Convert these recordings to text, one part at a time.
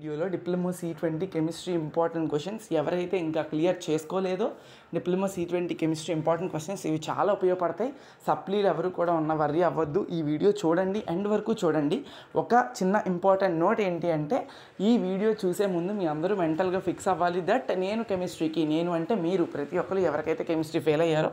వీడియోలో diploma C twenty chemistry important questions ఎవరైతే ఇంకా clear చేసుకోలేదో diploma C twenty chemistry important questions ఇవి చాలా ఉపయోగపడతాయి. సప్లీలు ఎవరు కూడా ఉన్న వర్రీ అవ్వద్దు. ఈ వీడియో చూడండి ఎండ్ వరకు చూడండి. ఒక చిన్న ఇంపార్టెంట్ నోట్ ఏంటి అంటే ఈ వీడియో చూసే ముందు మీ అందరూ మెంటల్గా ఫిక్స్ అవ్వాలి. దట్ నేను కెమిస్ట్రీకి నేను అంటే మీరు. ప్రతి ఒక్కరు ఎవరికైతే కెమిస్ట్రీ ఫెయిల్ అయ్యారో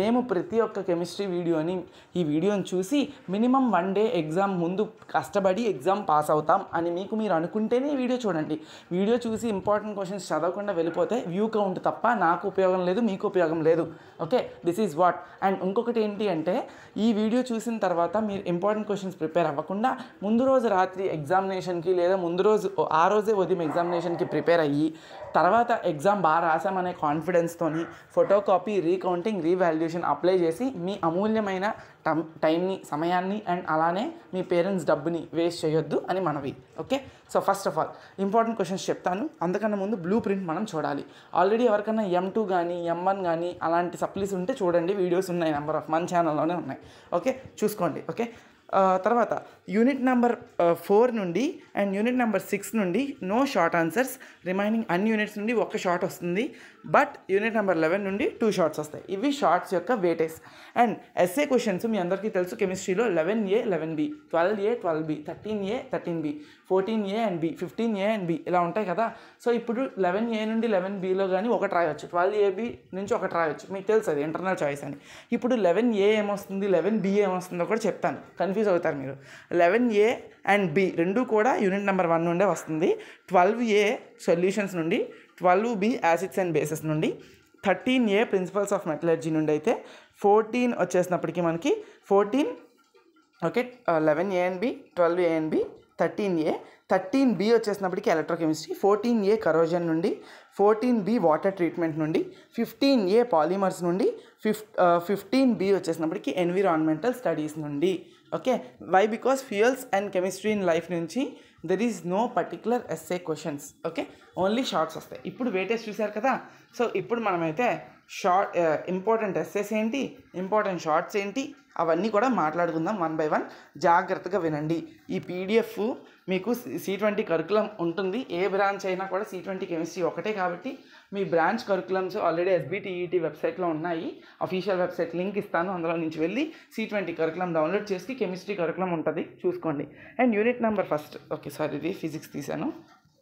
మేము ప్రతి ఒక్క కెమిస్ట్రీ వీడియోని ఈ వీడియోని చూసి మినిమం వన్ డే ఎగ్జామ్ ముందు కష్టపడి ఎగ్జామ్ పాస్ అవుతాం అని మీకు మీరు అనుకుంటేనే వీడియో చూడండి. వీడియో చూసి ఇంపార్టెంట్ క్వశ్చన్స్ చదవకుండా వెళ్ళిపోతే వ్యూ కౌంట్ తప్ప నాకు ఉపయోగం లేదు మీకు ఉపయోగం లేదు. Okay? This is what and ఇంకొకటి ఏంటి అంటే ఈ వీడియో చూసిన తర్వాత మీరు ఇంపార్టెంట్ క్వశ్చన్స్ ప్రిపేర్ అవ్వకుండా ముందు రోజు రాత్రి ఎగ్జామినేషన్కి లేదా ముందు రోజు ఆ రోజే ఉదయం ఎగ్జామినేషన్కి ప్రిపేర్ అయ్యి తర్వాత ఎగ్జామ్ బాగా రాసామనే కాన్ఫిడెన్స్తోని photo copy recounting revaluation apply చేసి మీ అమూల్యమైన టమ్ టైంని సమయాన్ని అండ్ అలానే మీ పేరెంట్స్ డబ్బుని వేస్ట్ చేయొద్దు అని మనవి. Okay so first of all important questions చెప్తాను. అందుకన్నా ముందు బ్లూ ప్రింట్ మనం చూడాలి. ఆల్రెడీ ఎవరికైనా ఎం టూ కానీ ఎం వన్ కానీ అలాంటి సప్లీస్ ఉంటే చూడండి. వీడియోస్ ఉన్నాయి నెంబర్ ఆఫ్ మన ఛానల్లోనే ఉన్నాయి. ఓకే చూసుకోండి. ఓకే తర్వాత యూనిట్ నెంబర్ ఫోర్ నుండి అండ్ యూనిట్ నెంబర్ సిక్స్ నుండి నో షార్ట్ ఆన్సర్స్ రిమైనింగ్ అన్ని యూనిట్స్ నుండి ఒక్క షార్ట్ వస్తుంది. బట్ యూనిట్ నెంబర్ లెవెన్ నుండి టూ షార్ట్స్ వస్తాయి. ఇవి షార్ట్స్ యొక్క వేటేజ్ అండ్ ఎస్ఏ క్వశ్చన్స్ మీ అందరికీ తెలుసు కెమిస్ట్రీలో eleven A eleven B twelve A twelve B thirteen A thirteen B fourteen A and B fifteen A and B ఇలా ఉంటాయి కదా. సో ఇప్పుడు లెవెన్ ఏ నుండి లెవెన్ బిలో కానీ ఒకటి రాయొచ్చు. ట్వెల్వ్ ఏబి నుంచి ఒకటి రాయొచ్చు. మీకు తెలుసు అది ఇంటర్నల్ చాయిస్ అని. ఇప్పుడు లెవెన్ ఏ ఏమొస్తుంది లెవెన్ బి ఏమొస్తుందో కూడా చెప్తాను. కన్ఫ్యూజ్ అవుతారు మీరు. లెవెన్ ఏ అండ్ బి రెండు కూడా యూనిట్ నెంబర్ వన్ నుండే వస్తుంది. ట్వెల్వ్ ఏ సొల్యూషన్స్ నుండి twelve B acids and bases నుండి thirteen A principles of metallurgy నుండి అయితే ఫోర్టీన్ వచ్చేసినప్పటికీ మనకి fourteen okay eleven A and B twelve A and B thirteen A thirteen B వచ్చేసినప్పటికి electrochemistry fourteen A corrosion నుండి fourteen B water treatment నుండి fifteen A polymers నుండి ఫిఫ్ fifteen B వచ్చేసినప్పటికీ environmental studies నుండి. Okay? Why because fuels and chemistry in life నుంచి there is no particular SA questions okay? Only shorts వస్తాయి. ఇప్పుడు weightage చూశారు కదా? సో ఇప్పుడు మనమైతే షార్ట్ ఇంపార్టెంట్ ఎస్సెస్ ఏంటి? ఇంపార్టెంట్ షార్ట్స్ ఏంటి? అవన్నీ కూడా మాట్లాడుకుందాం వన్ బై వన్. జాగ్రత్తగా వినండి. ఈ పీడిఎఫ్ మీకు సి ట్వంటీ కరికులం ఉంటుంది. ఏ బ్రాంచ్ అయినా కూడా సి ట్వంటీ కెమిస్ట్రీ ఒకటే కాబట్టి మీ బ్రాంచ్ కరికులమ్స్ ఆల్రెడీ ఎస్బీటీఈటీ వెబ్సైట్లో ఉన్నాయి. అఫీషియల్ వెబ్సైట్ లింక్ ఇస్తాను. అందులో నుంచి వెళ్ళి సి ట్వంటీ కరికులం డౌన్లోడ్ చేసి కెమిస్ట్రీ కరికులం ఉంటుంది. చూసుకోండి. And unit number first. Okay sir ఇది ఫిజిక్స్ తీశాను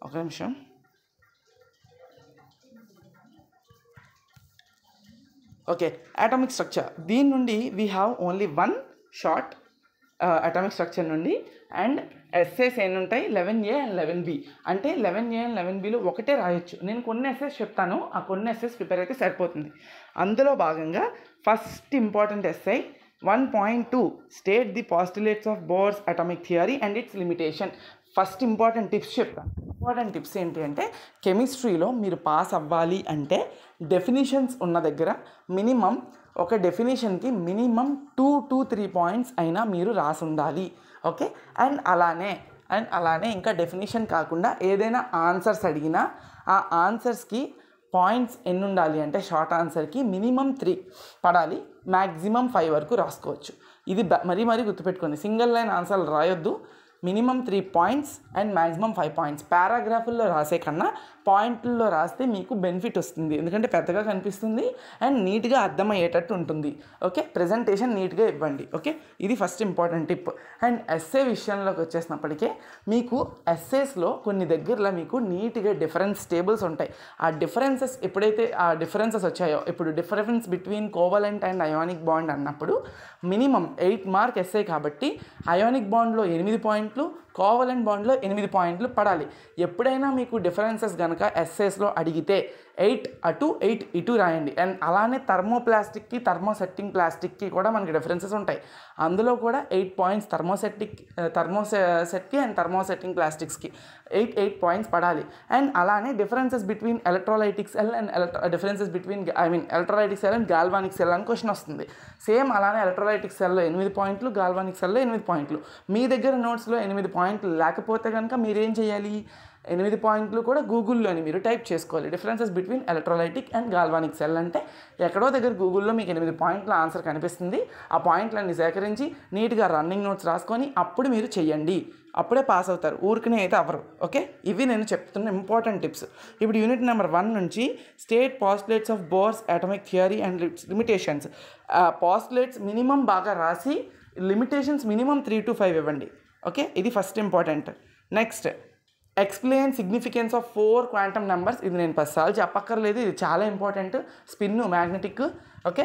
ఒక నిమిషం. ఓకే అటామిక్ స్ట్రక్చర్ దీని నుండి we have only one short atomic structure నుండి అండ్ ఎస్ఏస్ ఎన్ని ఉంటాయి eleven A and eleven B అంటే లెవెన్ ఏ అండ్ లెవెన్ బిలో ఒకటే రాయొచ్చు. నేను కొన్ని ఎస్ఎస్ చెప్తాను ఆ కొన్ని ఎస్ఎస్ ప్రిపేర్ అయితే సరిపోతుంది. అందులో భాగంగా first important SI one point two state the postulates of Bohr's atomic theory and its limitation first important tips చెప్తాను. ఇంపార్టెంట్ టిప్స్ ఏంటి అంటే కెమిస్ట్రీలో మీరు పాస్ అవ్వాలి అంటే డెఫినేషన్స్ ఉన్న దగ్గర మినిమం ఒక డెఫినేషన్కి minimum two two three points అయినా మీరు రాసి ఉండాలి. ఓకే? అండ్ అలానే అండ్ అలానే ఇంకా డెఫినేషన్ కాకుండా ఏదైనా ఆన్సర్స్ అడిగినా ఆ ఆన్సర్స్కి పాయింట్స్ ఎన్ని ఉండాలి అంటే షార్ట్ ఆన్సర్కి మినిమం త్రీ పడాలి. మ్యాక్సిమం ఫైవ్ వరకు రాసుకోవచ్చు. ఇది మరీ మరీ గుర్తుపెట్టుకోండి. సింగిల్ లైన్ ఆన్సర్లు రాయొద్దు. Minimum three points and maximum five points పారాగ్రాఫుల్లో రాసే కన్నా పాయింట్లలో రాస్తే మీకు బెనిఫిట్ వస్తుంది. ఎందుకంటే పెద్దగా కనిపిస్తుంది అండ్ నీట్గా అర్థమయ్యేటట్టు ఉంటుంది. ఓకే? ప్రజెంటేషన్ నీట్గా ఇవ్వండి. ఓకే? ఇది first important tip. And SA విషయంలోకి వచ్చేసినప్పటికే మీకు ఎస్ఏస్లో కొన్ని దగ్గరలో మీకు నీట్గా డిఫరెన్స్ టేబుల్స్ ఉంటాయి. ఆ డిఫరెన్సెస్ ఎప్పుడైతే ఆ డిఫరెన్సెస్ వచ్చాయో ఇప్పుడు difference between covalent and ionic bond అన్నప్పుడు మినిమం ఎయిట్ మార్క్ ఎస్ఏ కాబట్టి అయానిక్ బాండ్లో ఎనిమిది పాయింట్లు కోవలెంట్ బాండ్లో ఎనిమిది పాయింట్లు పడాలి. ఎప్పుడైనా మీకు డిఫరెన్సెస్ కనుక ఎస్ఎస్లో అడిగితే ఎయిట్ అటు ఎయిట్ ఇటు రాయండి. అండ్ అలానే థర్మోప్లాస్టిక్కి థర్మోసెట్టింగ్ ప్లాస్టిక్కి కూడా మనకి డిఫరెన్సెస్ ఉంటాయి. అందులో కూడా ఎయిట్ పాయింట్స్ థర్మోసెట్టిక్ థర్మోసెట్కి అండ్ థర్మోసెట్టింగ్ ప్లాస్టిక్స్కి ఎయిట్ ఎయిట్ పాయింట్స్ పడాలి. అండ్ అలానే differences between electrolytic cell and differences between I mean electrolytic cell and galvanic cell అని క్వశ్చన్ వస్తుంది. సేమ్ అలానే ఎలక్ట్రోలైటిక్ సెల్లో ఎనిమిది పాయింట్లు గాల్వానిక్ సెల్లో ఎనిమిది పాయింట్లు. మీ దగ్గర నోట్స్లో ఎనిమిది పాయింట్స్ పాయింట్లు లేకపోతే కనుక మీరేం చేయాలి? ఎనిమిది పాయింట్లు కూడా గూగుల్లోని మీరు టైప్ చేసుకోవాలి. Differences between electrolytic and galvanic cell అంటే ఎక్కడో దగ్గర గూగుల్లో మీకు ఎనిమిది పాయింట్ల ఆన్సర్ కనిపిస్తుంది. ఆ పాయింట్లన్నీ సేకరించి నీట్గా రన్నింగ్ నోట్స్ రాసుకొని అప్పుడు మీరు చేయండి అప్పుడే పాస్ అవుతారు. ఊరికనే అయితే అవ్వరు. ఓకే? ఇవి నేను చెప్తున్న ఇంపార్టెంట్ టిప్స్. ఇప్పుడు యూనిట్ నెంబర్ వన్ నుంచి state postulates of Bohr's atomic theory and limitations. Postulates minimum బాగా రాసి limitations minimum three to five ఇవ్వండి. ఓకే ఇది first important next explain significance of four quantum numbers ఇది నేను పదిసార్లు చెప్పక్కర్లేదు. ఇది చాలా important spin magnetic okay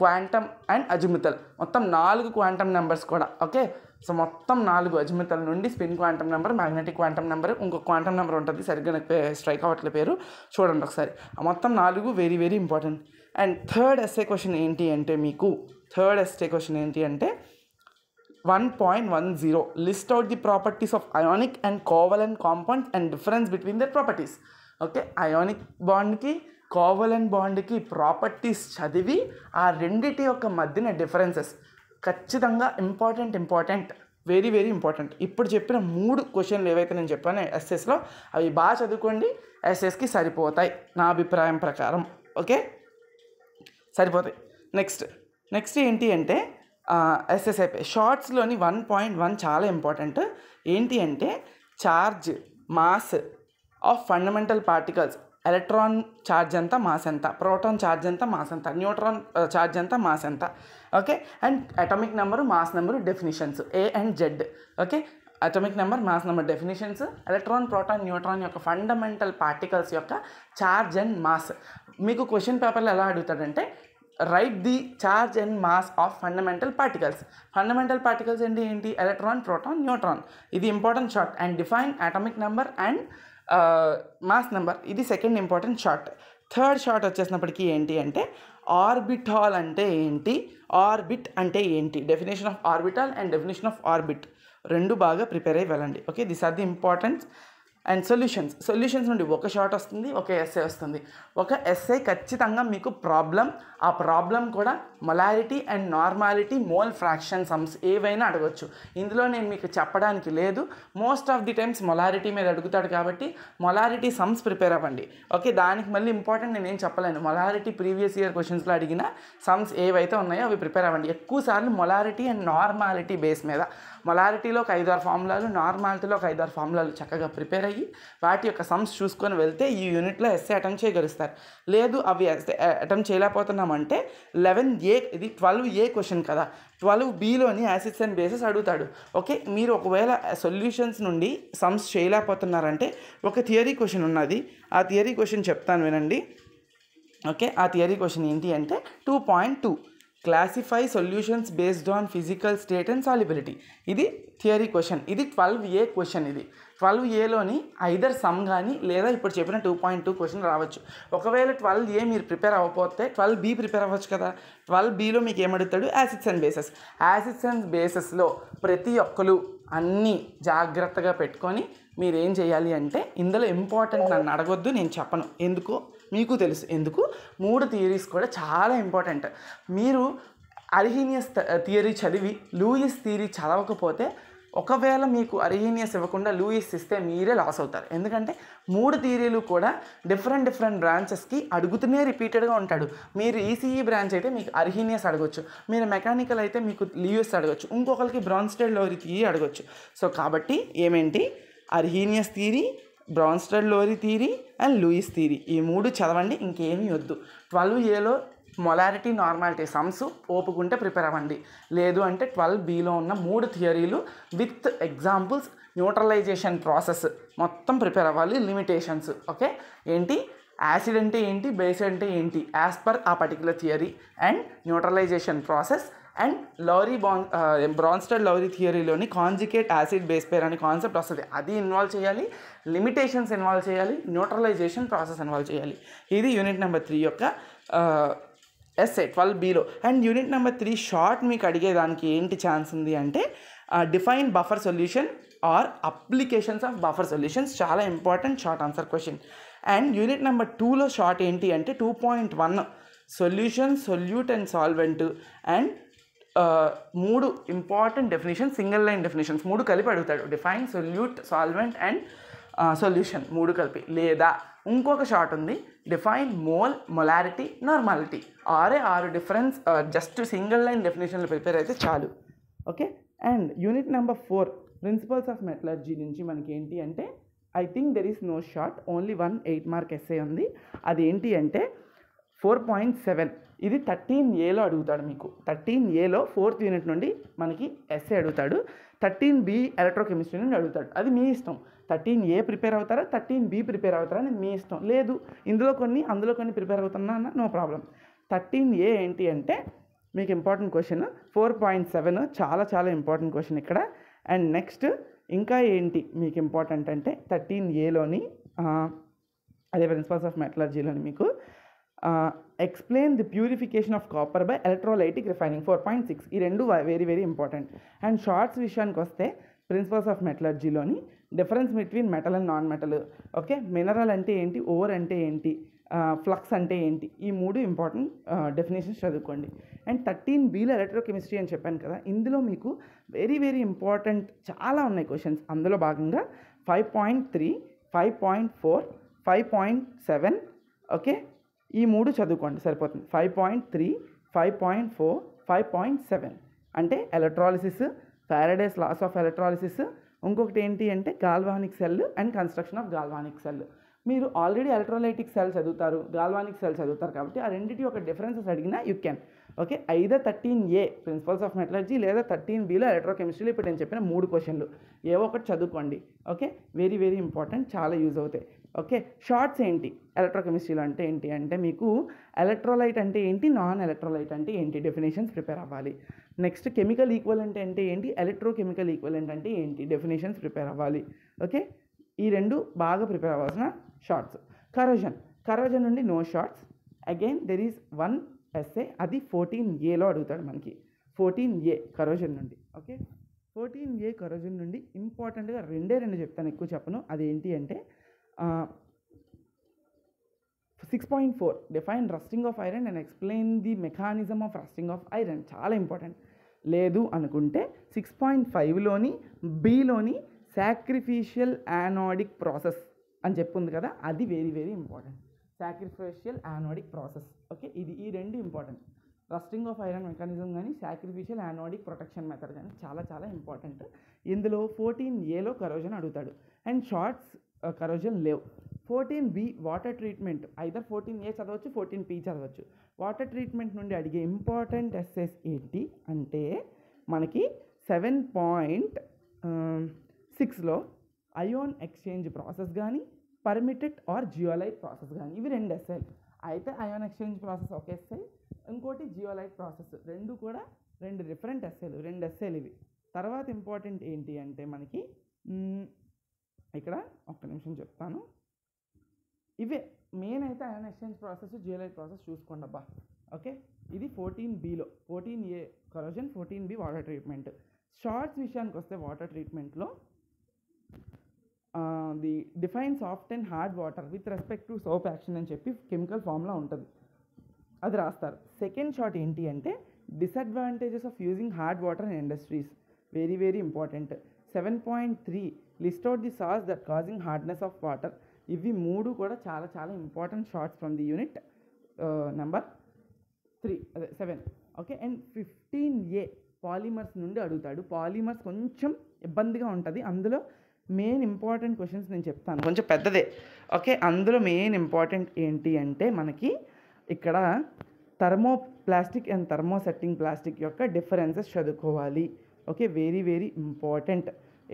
quantum and azimuthal మొత్తం నాలుగు క్వాంటమ్ నెంబర్స్ కూడా ఓకే సో మొత్తం నాలుగు అజిమితల నుండి spin quantum number magnetic quantum number ఇంకొక క్వాంటమ్ నెంబర్ ఉంటుంది. సరిగ్గా నాకు స్ట్రైక్ అవ్వట్లే పేరు. చూడండి ఒకసారి. ఆ మొత్తం నాలుగు very very important and third SA question ఏంటి అంటే మీకు? థర్డ్ ఎస్ఏ క్వశ్చన్ ఏంటి అంటే one point one zero list out the properties of ionic and covalent compounds and difference between their properties okay ionic బాండ్కి covalent బాండ్కి properties చదివి ఆ రెండిటి యొక్క మధ్యన డిఫరెన్సెస్ ఖచ్చితంగా important important very very important ఇప్పుడు చెప్పిన మూడు క్వశ్చన్లు ఏవైతే నేను చెప్పానో ఎస్ఎస్లో అవి బాగా చదువుకోండి. ఎస్ఎస్కి సరిపోతాయి నా అభిప్రాయం ప్రకారం. ఓకే సరిపోతాయి. నెక్స్ట్ నెక్స్ట్ ఏంటి అంటే ఎస్ఎస్ఐపి షార్ట్స్లోని వన్ పాయింట్ వన్ చాలా ఇంపార్టెంట్ ఏంటి అంటే charge mass of fundamental particles electron charge ఎంత మాస్ ఎంత? ప్రోటాన్ ఛార్జ్ ఎంత మాస్ ఎంత? న్యూట్రాన్ ఛార్జ్ ఎంత మాస్ ఎంత? Okay and atomic number mass number definitions A and Z okay atomic number mass number definitions electron proton neutron యొక్క fundamental particles యొక్క charge and mass మీకు question పేపర్లో ఎలా అడుగుతాడంటే right the charge and mass of fundamental particles fundamental particles అంటే ఏంటి? Electron proton neutron ఇది important short and define atomic number and mass number ఇది second important short third short వచ్చేసినప్పటికీ ఏంటి అంటే orbital అంటే ఏంటి? ఆర్బిట్ అంటే ఏంటి? Definition of orbital and definition of orbit రెండు బాగా ప్రిపేర్ అయ్యి వెళ్ళండి. Okay this are the important and solutions. Solutions నుండి ఒక షార్ట్ వస్తుంది ఒక ఎస్ఏ వస్తుంది. ఒక ఎస్ఏ ఖచ్చితంగా మీకు ప్రాబ్లం ఆ ప్రాబ్లం కూడా molarity and normality mole fraction sums ఏవైనా అడగొచ్చు. ఇందులో నేను మీకు చెప్పడానికి లేదు. Most of the times molarity మీద అడుగుతాడు కాబట్టి మొలారిటీ సమ్స్ ప్రిపేర్ అవ్వండి. ఓకే దానికి మళ్ళీ ఇంపార్టెంట్ నేను చెప్పలేను. మొలారిటీ ప్రీవియస్ ఇయర్ క్వశ్చన్స్లో అడిగిన సమ్స్ ఏవైతే ఉన్నాయో అవి ప్రిపేర్ అవ్వండి. ఎక్కువ సార్లు మొలారిటీ అండ్ నార్మాలిటీ బేస్ మీద. మొలారిటీలో ఒక ఐదారు ఫార్ములాలు నార్మాలిటీలో ఒక ఐదారు ఫార్ములాలు చక్కగా ప్రిపేర్ అయ్యి వాటి యొక్క సమ్స్ చూసుకొని వెళ్తే ఈ యూనిట్లో ఎస్ఏ అటెంప్ట్ చేయగలుగుతారు లేదు అవి అటెంప్ట్ చేయలేకపోతున్నామంటే లెవెన్ ఏ ఇది ట్వెల్వ్ ఏ క్వశ్చన్ కదా. ట్వెల్వ్ బీలోని యాసిడ్స్ అండ్ బేసెస్ అడుగుతాడు. ఓకే మీరు ఒకవేళ సొల్యూషన్స్ నుండి సమ్స్ చేయలేకపోతున్నారంటే ఒక థియరీ క్వశ్చన్ ఉన్నది. ఆ థియరీ క్వశ్చన్ చెప్తాను వినండి. ఓకే ఆ థియరీ క్వశ్చన్ ఏంటి అంటే two point two classify solutions based on physical state and solubility ఇది థియరీ క్వశ్చన్ ఇది ట్వెల్వ్ ఏ క్వశ్చన్ ఇది. ట్వెల్వ్ ఏలోని ఐదర్ సమ్ కానీ లేదా ఇప్పుడు చెప్పిన టూ పాయింట్ టూ క్వశ్చన్ రావచ్చు. ఒకవేళ ట్వెల్వ్ ఏ మీరు ప్రిపేర్ అవ్వకపోతే ట్వెల్వ్ బీ ప్రిపేర్ అవ్వచ్చు కదా. ట్వెల్వ్ బీలో మీకు ఏమడుగుతాడు? Acids and bases acids and బేసెస్లో ప్రతి ఒక్కరు అన్నీ జాగ్రత్తగా పెట్టుకొని మీరు ఏం చేయాలి అంటే ఇందులో ఇంపార్టెంట్ నన్ను అడగొద్దు నేను చెప్పను. ఎందుకు? మీకు తెలుసు. ఎందుకు? మూడు థియరీస్ కూడా చాలా ఇంపార్టెంట్ మీరు అర్హీనియస్ థియరీ చదివి లూయిస్ థియరీ చదవకపోతే ఒకవేళ మీకు అర్హీనియస్ ఇవ్వకుండా లూయిస్ ఇస్తే మీరే లాస్ అవుతారు. ఎందుకంటే మూడు థియరీలు కూడా డిఫరెంట్ డిఫరెంట్ బ్రాంచెస్కి అడుగుతూనే రిపీటెడ్గా ఉంటాడు. మీరు ఈసీఈ బ్రాంచ్ అయితే మీకు అర్హీనియస్ అడగొచ్చు. మీరు మెకానికల్ అయితే మీకు లియూస్ అడగొచ్చు. ఇంకొకరికి బ్రాన్స్టెడ్ లోరీ థియరీ అడగొచ్చు. సో కాబట్టి ఏమేంటి? Arrhenius theory Bronsted Lowry theory and Lewis theory ఈ మూడు చదవండి ఇంకేమీ వద్దు. ట్వెల్వ్ ఏలో మొలారిటీ నార్మాలిటీ సమ్స్ ఓపుకుంటే ప్రిపేర్ అవ్వండి. లేదు అంటే ట్వెల్వ్ బీలో ఉన్న మూడు థియరీలు విత్ ఎగ్జాంపుల్స్ న్యూట్రలైజేషన్ ప్రాసెస్ మొత్తం ప్రిపేర్ అవ్వాలి లిమిటేషన్స్. ఓకే? ఏంటి? యాసిడ్ అంటే ఏంటి? బేస్ అంటే ఏంటి? యాజ్ పర్ ఆ particular theory and neutralisation process and Lowry Bron Bronsted Lowry థియరీలోని కాంజికేట్ acid base pair అనే కాన్సెప్ట్ వస్తుంది. అది ఇన్వాల్వ్ చేయాలి లిమిటేషన్స్ ఇన్వాల్వ్ చేయాలి న్యూట్రలైజేషన్ ప్రాసెస్ ఇన్వాల్వ్ చేయాలి. ఇది యూనిట్ నెంబర్ త్రీ యొక్క SA twelve బీలో. And unit number three short మీకు అడిగేదానికి ఏంటి ఛాన్స్ ఉంది అంటే define buffer solution or applications of buffer solutions. చాలా important short answer question. And unit number టూలో షార్ట్ ఏంటి అంటే two point one solution solute and solvent and మూడు important definition single line definitions మూడు కలిపి అడుగుతాడు. Define solute solvent and solution మూడు కలిపి. లేదా ఇంకొక షార్ట్ ఉంది. డిఫైన్ మోల్ మొలారిటీ నార్మాలిటీ ఆరే ఆరు డిఫరెన్స్ జస్ట్ సింగిల్ లైన్ డెఫినేషన్లు ప్రిపేర్ అయితే చాలు. Okay and unit number four principles of metallurgy నుంచి మనకి ఏంటి అంటే I think there is no short only one eight mark SA ఉంది. అది ఏంటి అంటే ఫోర్ పాయింట్ సెవెన్ ఇది థర్టీన్ ఏలో అడుగుతాడు మీకు. థర్టీన్ ఏలో ఫోర్త్ యూనిట్ నుండి మనకి ఎస్ఏ అడుగుతాడు. థర్టీన్ బి ఎలక్ట్రోకెమిస్ట్రీ నుండి అడుగుతాడు. అది మీ ఇష్టం. థర్టీన్ ఏ ప్రిపేర్ అవుతారా? థర్టీన్ బి ప్రిపేర్ అవుతారా అనేది మీ ఇష్టం. లేదు. ఇందులో కొన్ని అందులో కొన్ని ప్రిపేర్ అవుతున్నా అన్న నో ప్రాబ్లం. థర్టీన్ ఏ ఏంటి అంటే మీకు important question. Four point seven చాలా చాలా ఇంపార్టెంట్ క్వశ్చన్ ఇక్కడ. అండ్ నెక్స్ట్ ఇంకా ఏంటి మీకు ఇంపార్టెంట్ అంటే థర్టీన్ ఏలోని అదే ప్రిన్సిపల్స్ ఆఫ్ మెటలర్జీలోని మీకు explain the purification of copper by electrolytic refining four point six ఈ రెండు very very important and shorts విషయానికి వస్తే principles of మెటలర్జీలోని difference between metal and non metal okay mineral అంటే ఏంటి? ఓవర్ అంటే ఏంటి? ఫ్లక్స్ అంటే ఏంటి? ఈ మూడు ఇంపార్టెంట్ డెఫినేషన్స్ చదువుకోండి. అండ్ థర్టీన్ బీలో ఎలక్ట్రోకెమిస్ట్రీ అని చెప్పాను కదా ఇందులో మీకు వెరీ వెరీ ఇంపార్టెంట్ చాలా ఉన్నాయి క్వశ్చన్స్ అందులో భాగంగా five point three five point four five point seven okay ఈ మూడు చదువుకోండి సరిపోతుంది. Five point three five point four five point seven. అంటే electrolysis Faraday's laws of electrolysis. ఇంకొకటి ఏంటి అంటే galvanic cell and construction of galvanic cell. మీరు already electrolytic cell చదువుతారు గాల్వానిక్ సెల్ చదువుతారు కాబట్టి ఆ రెండింటి యొక్క డిఫరెన్సెస్ అడిగినా you can. Okay? Either thirteen A principles of metallurgy లేదా థర్టీన్ బిలో ఎలక్ట్రోకెమిస్ట్రీలో ఇప్పుడు నేను చెప్పిన మూడు క్వశ్చన్లు ఏవో ఒకటి చదువుకోండి. ఓకే? వెరీ వెరీ ఇంపార్టెంట్ చాలా యూజ్ అవుతాయి. ఓకే? షార్ట్స్ ఏంటి? ఎలక్ట్రోకెమిస్ట్రీలో అంటే ఏంటి? అంటే మీకు ఎలక్ట్రోలైట్ అంటే ఏంటి? నాన్ ఎలక్ట్రోలైట్ అంటే ఏంటి? డెఫినేషన్స్ ప్రిపేర్ అవ్వాలి. నెక్స్ట్ కెమికల్ ఈక్వలెంట్ అంటే ఏంటి? ఎలక్ట్రోకెమికల్ ఈక్వలెంట్ అంటే ఏంటి? డెఫినేషన్స్ ప్రిపేర్ అవ్వాలి. ఓకే? ఈ రెండు బాగా ప్రిపేర్ అవ్వాల్సిన షార్ట్స్ కరోజన్ కరోజన్ నుండి no shorts again there is one SA అది ఫోర్టీన్ ఏలో అడుగుతాడు మనకి. ఫోర్టీన్ ఏ కరోజన్ నుండి. ఓకే ఫోర్టీన్ ఏ కరోజన్ నుండి ఇంపార్టెంట్గా రెండే రెండు చెప్తాను ఎక్కువ చెప్పను. అదేంటి అంటే six point four define rusting of iron and explain the mechanism of rusting of iron చాలా ఇంపార్టెంట్ లేదు అనుకుంటే సిక్స్ పాయింట్ ఫైవ్లోని బీలోని సాక్రిఫిషియల్ యానాడిక్ ప్రాసెస్ అని చెప్పుంది కదా అది very very important sacrificial anodic process okay ఇది ఈ రెండు important rusting of iron mechanism కానీ సాక్రిఫిషియల్ యానోడిక్ ప్రొటెక్షన్ మెథడ్ కానీ చాలా చాలా ఇంపార్టెంట్ ఇందులో ఫోర్టీన్ ఏలో కరోజన్ అడుగుతాడు. అండ్ షార్ట్స్ కరోజన్ లేవు. Fourteen B water treatment either fourteen A చదవచ్చు ఫోర్టీన్ పి చదవచ్చు. వాటర్ ట్రీట్మెంట్ నుండి అడిగే ఇంపార్టెంట్ ఎస్ఎస్ ఏంటి? అంటే మనకి సెవెన్ పాయింట్ సిక్స్లో అయోన్ ఎక్స్చేంజ్ ప్రాసెస్ కానీ పర్మిటెడ్ ఆర్ జియోలైట్ ప్రాసెస్ కానీ ఇవి రెండు ఎస్ఐలు అయితే అయాన్ ఎక్స్చేంజ్ ప్రాసెస్ ఒక ఎస్ఐ ఇంకోటి జియోలైట్ ప్రాసెస్ రెండు కూడా రెండు డిఫరెంట్ ఎస్ఐలు రెండు ఎస్ఐలు ఇవి. తర్వాత ఇంపార్టెంట్ ఏంటి అంటే మనకి ఇక్కడ ఒక్క నిమిషం చెప్తాను. ఇవే. మెయిన్ అయితే ion exchange process zeolite process చూసుకోండి అబ్బా. ఓకే? ఇది fourteen బీలో fourteen A corrosion fourteen B water treatment shorts విషయానికి వస్తే water ట్రీట్మెంట్లో the define soft and hard water with respect to soap action అని చెప్పి కెమికల్ ఫామ్లో ఉంటుంది. అది రాస్తారు. సెకండ్ షార్ట్ ఏంటి అంటే disadvantages of using hard water in industries. Very very important. Seven point three list out the sauce that causing hardness of water. ఇవి మూడు కూడా చాలా చాలా important shorts from the unit number three అదే seven. Okay? And fifteen A polymers నుండి అడుగుతాడు. Polymers కొంచెం ఇబ్బందిగా ఉంటుంది. అందులో మెయిన్ ఇంపార్టెంట్ క్వశ్చన్స్ నేను చెప్తాను. కొంచెం పెద్దదే. ఓకే అందులో మెయిన్ ఇంపార్టెంట్ ఏంటి అంటే మనకి ఇక్కడ thermoplastic and thermosetting plastic యొక్క డిఫరెన్సెస్ చదువుకోవాలి. Okay very very important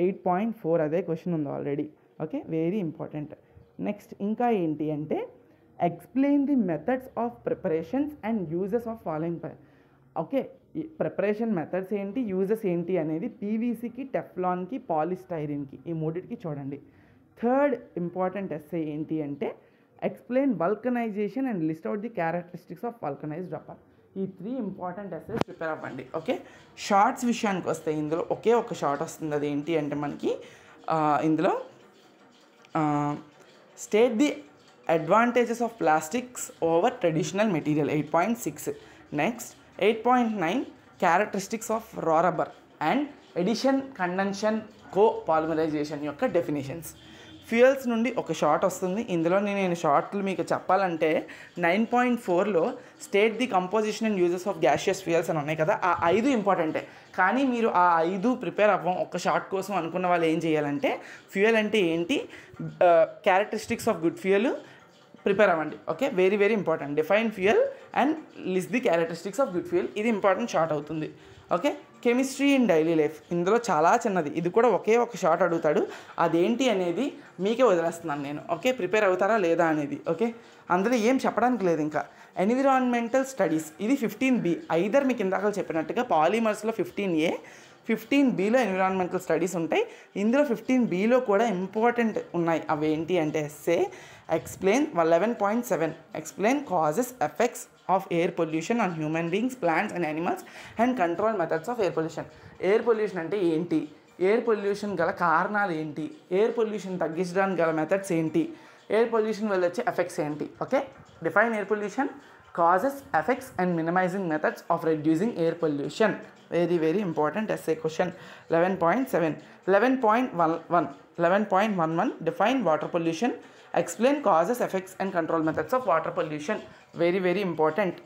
eight point four అదే క్వశ్చన్ ఉంది already okay very important next ఇంకా ఏంటి అంటే explain the methods of preparations and uses of following okay ఈ ప్రిపరేషన్ మెథడ్స్ ఏంటి uses ఏంటి అనేది పీవీసీకి టెఫ్లాన్కి పాలిస్టైరిన్కి ఈ మూడిటికి చూడండి. థర్డ్ ఇంపార్టెంట్ ఎస్సే ఏంటి అంటే explain vulcanization and list out the characteristics of vulcanized rubber. ఈ త్రీ ఇంపార్టెంట్ ఎస్ఏస్ ప్రిపేర్ అవ్వండి ఓకే? షార్ట్స్ విషయానికి వస్తే ఇందులో ఒకే ఒక షార్ట్ వస్తుంది అది ఏంటి అంటే మనకి ఇందులో state the advantages of plastics over traditional material eight point six. Next eight point nine characteristics of raw rubber and addition condensation copolymerization యొక్క డెఫినేషన్స్ ఫ్యూయల్స్ నుండి ఒక షార్ట్ వస్తుంది. ఇందులో నేను షార్ట్లు మీకు చెప్పాలంటే నైన్ పాయింట్ ఫోర్లో state the composition and uses of gaseous fuels అని ఉన్నాయి కదా. ఆ ఐదు ఇంపార్టెంటే కానీ మీరు ఆ ఐదు ప్రిపేర్ అవ్వం. ఒక షార్ట్ కోసం అనుకున్న వాళ్ళు ఏం చేయాలంటే ఫ్యూయల్ అంటే ఏంటి? Characteristics of good fuel prepare అవ్వండి okay? Very very important define fuel and list the characteristics of good fuel ఇది ఇంపార్టెంట్ షార్ట్ అవుతుంది okay? Chemistry in daily life ఇందులో చాలా చిన్నది. ఇది కూడా ఒకే ఒక షార్ట్ అడుగుతాడు. అదేంటి అనేది మీకే వదిలేస్తున్నాను నేను ఓకే? ప్రిపేర్ అవుతారా లేదా అనేది ఓకే? అందులో ఏం చెప్పడానికి లేదు ఇంకా. ఎన్విరాన్మెంటల్ స్టడీస్ ఇది ఫిఫ్టీన్ బి ఐదర్ మీకు ఇందాక చెప్పినట్టుగా పాలిమర్స్లో ఫిఫ్టీన్ ఏ ఫిఫ్టీన్ బీలో ఎన్విరాన్మెంటల్ స్టడీస్ ఉంటాయి. ఇందులో ఫిఫ్టీన్ బీలో కూడా ఇంపార్టెంట్ ఉన్నాయి. అవి ఏంటి అంటే essay explain eleven point seven explain causes effects of air pollution on human beings plants and animals and control methods of air pollution air pollution అంటే ఏంటి? ఎయిర్ పొల్యూషన్ గల కారణాలు ఏంటి? ఎయిర్ పొల్యూషన్ తగ్గించడానికి గల మెథడ్స్ ఏంటి? ఎయిర్ పొల్యూషన్ వల్ల వచ్చే ఎఫెక్ట్స్ ఏంటి? Okay define air pollution causes effects and minimizing methods of reducing air pollution very very important essay question eleven point seven eleven point one one eleven point one one define water pollution explain causes effects and control methods of water pollution very very important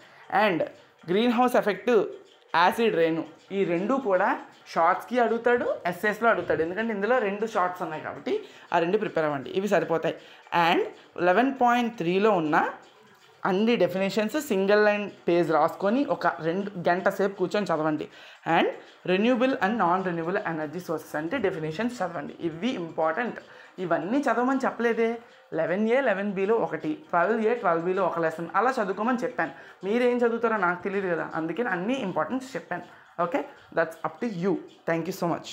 and green house effect acid rain ఈ రెండు కూడా షార్ట్స్కి అడుగుతాడు ఎస్ఎస్లో అడుగుతాడు. ఎందుకంటే ఇందులో రెండు shorts ఉన్నాయి కాబట్టి ఆ రెండు ప్రిపేర్ అవ్వండి. ఇవి సరిపోతాయి. అండ్ లెవెన్ పాయింట్ త్రీలో ఉన్న అన్ని డెఫినేషన్స్ సింగిల్ లైన్ పేజ్ రాసుకొని ఒక రెండు గంట సేపు కూర్చొని చదవండి. And renewable and non renewable energy sources అంటే డెఫినేషన్స్ చదవండి. ఇవి ఇంపార్టెంట్ ఇవన్నీ చదవమని చెప్పలేదే. లెవెన్ ఏ లెవెన్ బీలో ఒకటి ట్వెల్వ్ ఏ ట్వెల్వ్ బీలో ఒక లెసన్ అలా చదువుకోమని చెప్పాను. మీరేం చదువుతారో నాకు తెలియదు కదా అందుకే అన్నీ ఇంపార్టెన్స్ చెప్పాను. Okay that's up to you thank you so much